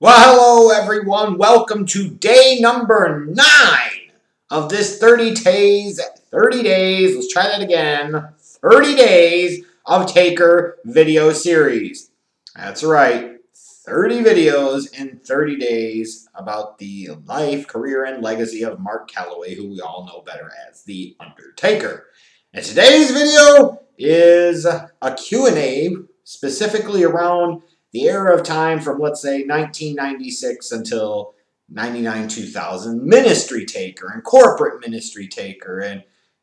Well, hello everyone. Welcome to day number nine of this 30 days, 30 days, let's try that again, 30 days of Taker video series. That's right, 30 videos in 30 days about the life, career, and legacy of Mark Calaway, who we all know better as The Undertaker. And today's video is a Q&A specifically around the era of time from, let's say, 1996 until 99 2000 ministry taker and corporate ministry taker. And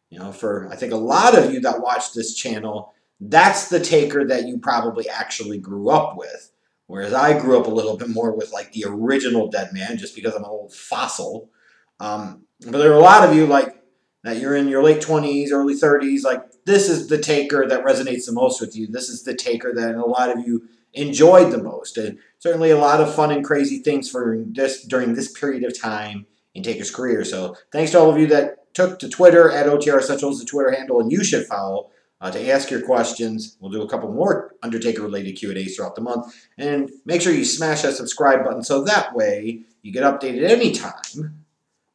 you know for i think a lot of you that watch this channel that's the taker that you probably actually grew up with. Whereas i grew up a little bit more with like the original dead man just because i'm an old fossil. Um, but there are a lot of you like that you're in your late 20s early 30s like this is the taker that resonates the most with you. This is the taker that a lot of you enjoyed the most. And certainly a lot of fun and crazy things for this during this period of time in Taker's career. So thanks to all of you that took to Twitter at OTRSCentral is the Twitter handle, and you should follow uh, to ask your questions. We'll do a couple more Undertaker related Q and A's throughout the month, and make sure you smash that subscribe button so that way you get updated anytime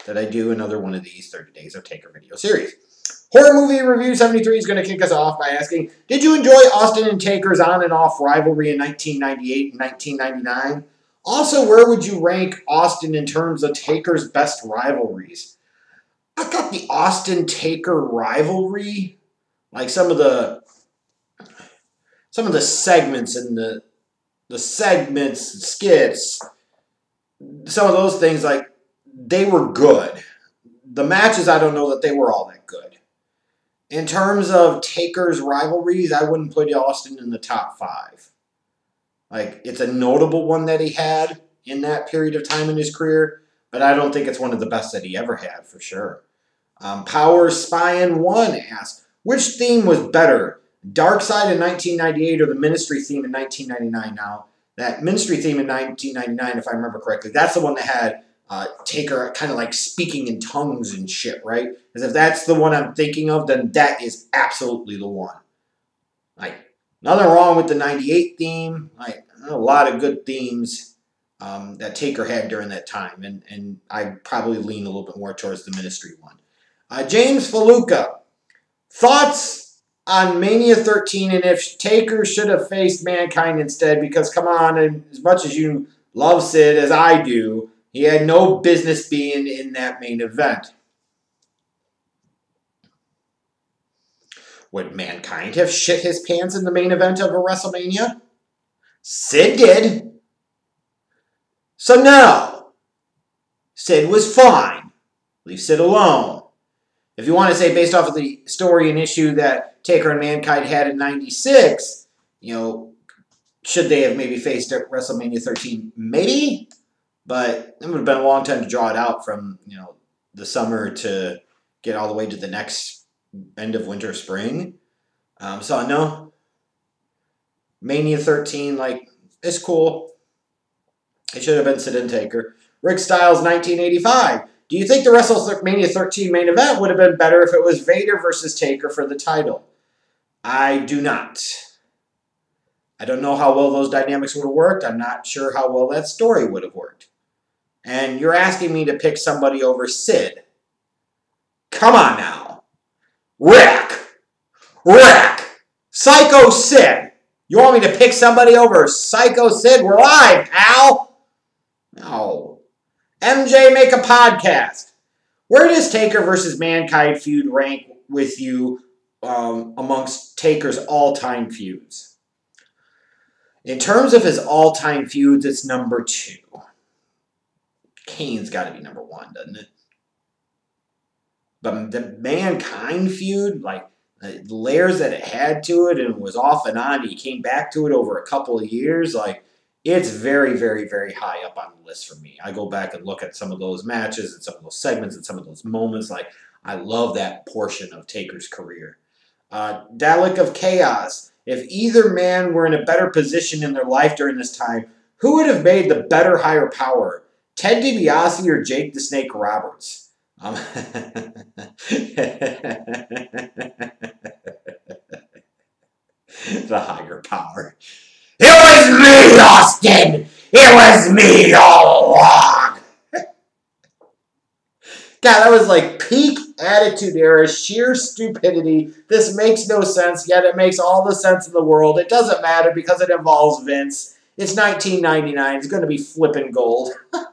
that I do another one of these 30 Days of Taker video series. Horror Movie Review 73 is going to kick us off by asking, did you enjoy Austin and Taker's on and off rivalry in 1998 and 1999? Also, where would you rank Austin in terms of Taker's best rivalries? I got the Austin Taker rivalry, like some of the some of the segments and the the segments, skits, some of those things like they were good. The matches, I don't know that they were all that good. In terms of Taker's rivalries, I wouldn't put Austin in the top five. Like, it's a notable one that he had in that period of time in his career, but I don't think it's one of the best that he ever had for sure. Um, Power Spyin' One asked, which theme was better, Dark Side in 1998 or the Ministry theme in 1999? Now, that Ministry theme in 1999, if I remember correctly, that's the one that had uh, Taker kind of like speaking in tongues and shit, right? Because if that's the one I'm thinking of, then that is absolutely the one. Like, nothing wrong with the 98 theme. Like, a lot of good themes um, that Taker had during that time. And, and I probably lean a little bit more towards the ministry one. Uh, James Faluca, thoughts on Mania 13 and if Taker should have faced Mankind instead? Because, come on, as much as you love Sid as I do, he had no business being in that main event. Would Mankind have shit his pants in the main event of a WrestleMania? Sid did. So no. Sid was fine. Leave Sid alone. If you want to say based off of the story and issue that Taker and Mankind had in 96, you know, should they have maybe faced at WrestleMania 13? Maybe. But it would have been a long time to draw it out from you know the summer to get all the way to the next end of winter spring. Um, so no, Mania 13 like it's cool. It should have been Sid and Taker. Rick Styles 1985. Do you think the WrestleMania 13 main event would have been better if it was Vader versus Taker for the title? I do not. I don't know how well those dynamics would have worked. I'm not sure how well that story would have worked and you're asking me to pick somebody over Sid. Come on now. Rick! Rick! Psycho Sid! You want me to pick somebody over Psycho Sid? We're live, pal! No. MJ, make a podcast. Where does Taker versus Mankind feud rank with you um, amongst Taker's all time feuds? In terms of his all time feuds, it's number two. Kane's got to be number one, doesn't it? But the Mankind feud, like the layers that it had to it and was off and on, he came back to it over a couple of years, like it's very, very, very high up on the list for me. I go back and look at some of those matches and some of those segments and some of those moments. Like, I love that portion of Taker's career. Uh, Dalek of Chaos. If either man were in a better position in their life during this time, who would have made the better higher power? Ted DiBiase or Jake the Snake Roberts? Um, the higher power. It was me, Austin! It was me all along. God, that was like peak attitude era, sheer stupidity. This makes no sense, yet it makes all the sense in the world. It doesn't matter because it involves Vince. It's 1999. It's going to be flipping gold.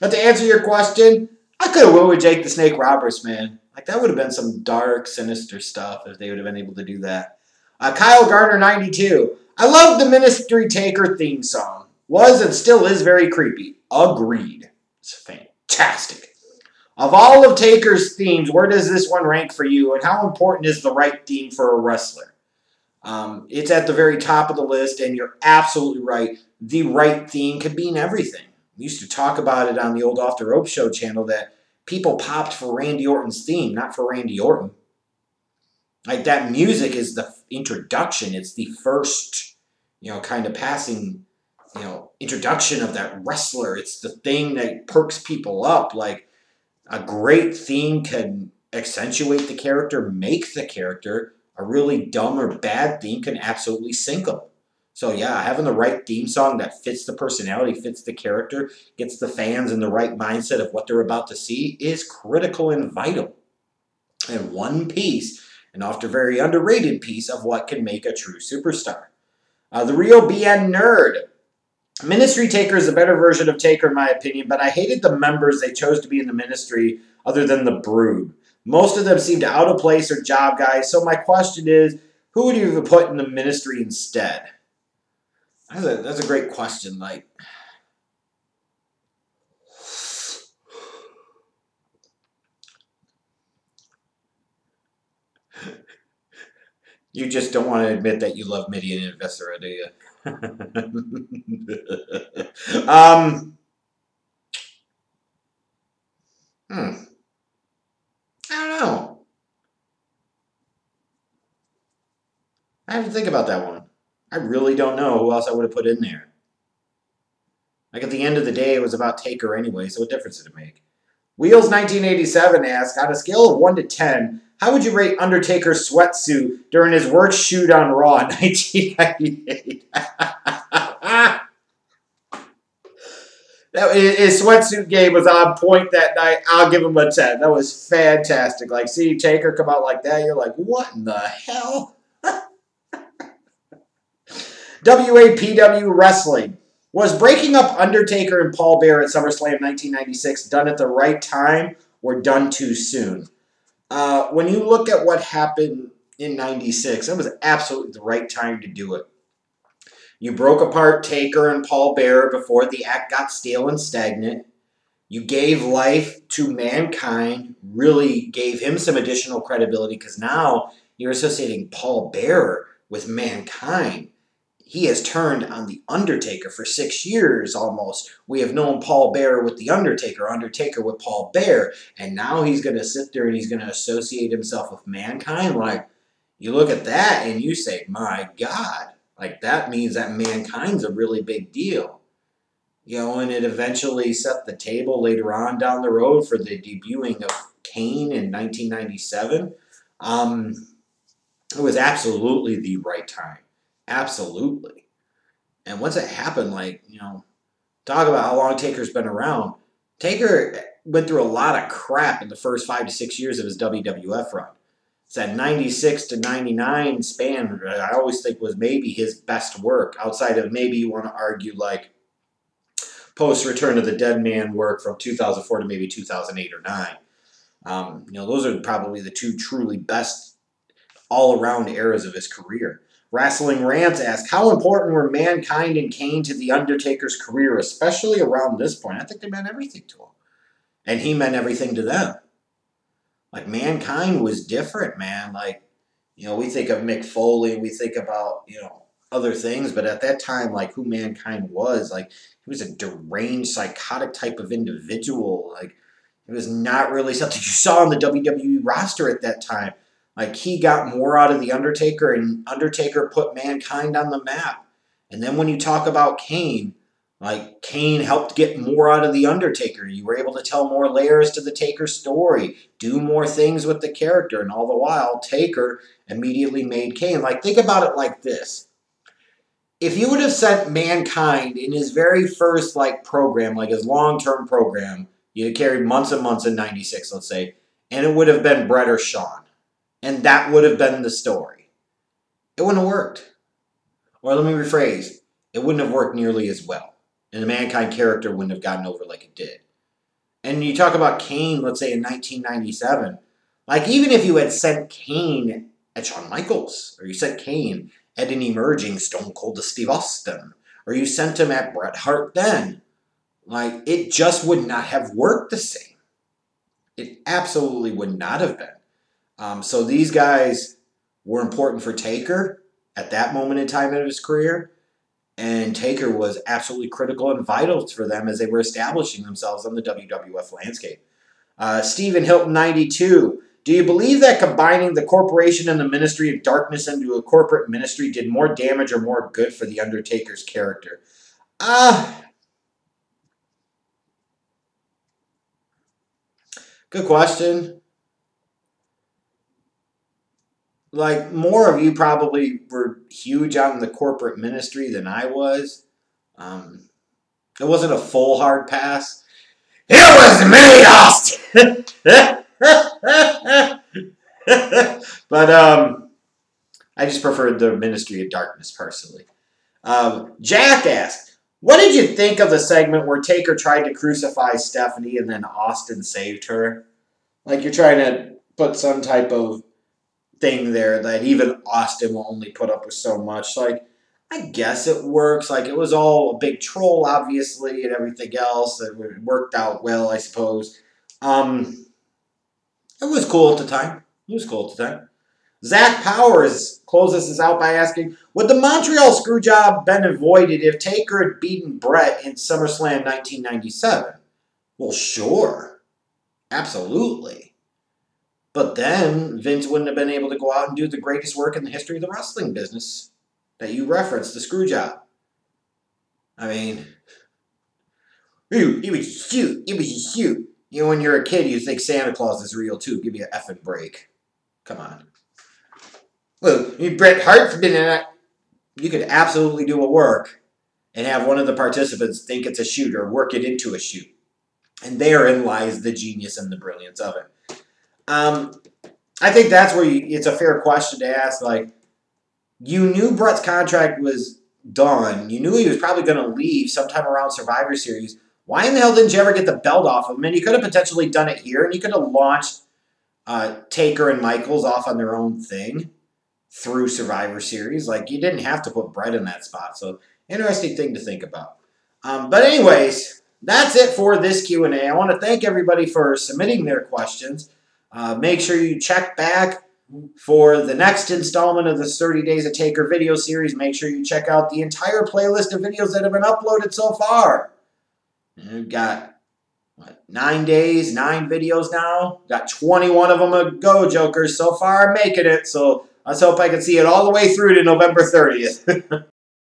but to answer your question, I could have went with Jake the Snake Roberts, man. Like, that would have been some dark, sinister stuff if they would have been able to do that. Uh, Kyle Garner, 92. I love the Ministry Taker theme song. Was and still is very creepy. Agreed. It's fantastic. Of all of Taker's themes, where does this one rank for you, and how important is the right theme for a wrestler? Um, it's at the very top of the list, and you're absolutely right. The right theme could mean everything. We used to talk about it on the old Off the Rope Show channel that people popped for Randy Orton's theme, not for Randy Orton. Like that music is the introduction. It's the first, you know, kind of passing, you know, introduction of that wrestler. It's the thing that perks people up. Like a great theme can accentuate the character, make the character. A really dumb or bad theme can absolutely sink them. So yeah, having the right theme song that fits the personality, fits the character, gets the fans in the right mindset of what they're about to see is critical and vital. And one piece, and often very underrated piece of what can make a true superstar. Uh, the real BN nerd Ministry Taker is a better version of Taker, in my opinion, but I hated the members they chose to be in the ministry other than the Brood. Most of them seemed out of place or job guys, so my question is who would you have put in the ministry instead? That's a, that's a great question. Like, you just don't want to admit that you love Mideon and Viscera, do you? um, hmm. I don't know. I have to think about that one. I really don't know who else I would have put in there. Like at the end of the day, it was about Taker anyway, so what difference did it make? Wheels 1987 asks, on a scale of 1 to 10, how would you rate Undertaker's sweatsuit during his work shoot on Raw in 1998? that, his sweatsuit game was on point that night. I'll give him a 10. That was fantastic. Like, see Taker come out like that, you're like, what in the hell? WAPW Wrestling. Was breaking up Undertaker and Paul Bearer at SummerSlam 1996 done at the right time or done too soon? Uh, when you look at what happened in 96, it was absolutely the right time to do it. You broke apart Taker and Paul Bearer before the act got stale and stagnant. You gave life to Mankind, really gave him some additional credibility because now you're associating Paul Bearer with Mankind he has turned on The Undertaker for six years almost. We have known Paul Bearer with The Undertaker, Undertaker with Paul Bear, and now he's going to sit there and he's going to associate himself with mankind. Like, you look at that and you say, my God, like that means that mankind's a really big deal. You know, and it eventually set the table later on down the road for the debuting of Kane in 1997. Um, it was absolutely the right time. Absolutely. And once it happened, like, you know, talk about how long Taker's been around. Taker went through a lot of crap in the first five to six years of his WWF run. It's that 96 to 99 span, I always think was maybe his best work, outside of maybe you want to argue like post Return of the Dead Man work from 2004 to maybe 2008 or 9. Um, you know, those are probably the two truly best all around eras of his career. Wrestling Rants asks, how important were Mankind and Kane to The Undertaker's career, especially around this point? I think they meant everything to him. And he meant everything to them. Like, Mankind was different, man. Like, you know, we think of Mick Foley, we think about, you know, other things, but at that time, like, who Mankind was, like, he was a deranged, psychotic type of individual. Like, it was not really something you saw on the WWE roster at that time. Like he got more out of the Undertaker, and Undertaker put mankind on the map. And then when you talk about Kane, like Kane helped get more out of the Undertaker. You were able to tell more layers to the Taker story, do more things with the character, and all the while Taker immediately made Kane. Like think about it like this: if you would have sent Mankind in his very first like program, like his long term program, you'd have carried months and months in '96, let's say, and it would have been Bret or Shawn, and that would have been the story. It wouldn't have worked. Or let me rephrase: it wouldn't have worked nearly as well, and the Mankind character wouldn't have gotten over like it did. And you talk about Kane, let's say in 1997, like even if you had sent Kane at Shawn Michaels, or you sent Kane at an emerging Stone Cold to Steve Austin, or you sent him at Bret Hart then, like it just would not have worked the same. It absolutely would not have been. Um, so these guys were important for Taker at that moment in time in his career. And Taker was absolutely critical and vital for them as they were establishing themselves on the WWF landscape. Uh, Stephen Hilton, 92. Do you believe that combining the corporation and the ministry of darkness into a corporate ministry did more damage or more good for The Undertaker's character? Ah. Uh, good question. Like more of you probably were huge on the corporate ministry than I was. Um, it wasn't a full hard pass. It was me, Austin. but um, I just preferred the Ministry of Darkness personally. Um, Jack asked, "What did you think of the segment where Taker tried to crucify Stephanie and then Austin saved her? Like you're trying to put some type of thing there that even Austin will only put up with so much. Like, I guess it works. Like, it was all a big troll, obviously, and everything else. It worked out well, I suppose. Um, it was cool at the time. It was cool at the time. Zach Powers closes us out by asking, would the Montreal Screwjob been avoided if Taker had beaten Bret in SummerSlam 1997? Well, sure. Absolutely. But then Vince wouldn't have been able to go out and do the greatest work in the history of the wrestling business that you referenced, the screw job. I mean, it was shoot, it was shoot. You know, when you're a kid, you think Santa Claus is real too. Give me an effing break. Come on. Well, Bret Hart's been in it. You could absolutely do a work and have one of the participants think it's a shoot or work it into a shoot. And therein lies the genius and the brilliance of it. Um, I think that's where you, it's a fair question to ask. Like, you knew Bret's contract was done. You knew he was probably going to leave sometime around Survivor Series. Why in the hell didn't you ever get the belt off of him? And you could have potentially done it here, and you could have launched uh, Taker and Michaels off on their own thing through Survivor Series. Like, you didn't have to put Bret in that spot. So, interesting thing to think about. Um, but anyways, that's it for this Q&A. I want to thank everybody for submitting their questions. Uh, make sure you check back for the next installment of this 30 Days of Taker video series. Make sure you check out the entire playlist of videos that have been uploaded so far. we've got what, nine days, nine videos now. Got 21 of them to go, Jokers. So far, I'm making it. So let's hope I can see it all the way through to November 30th.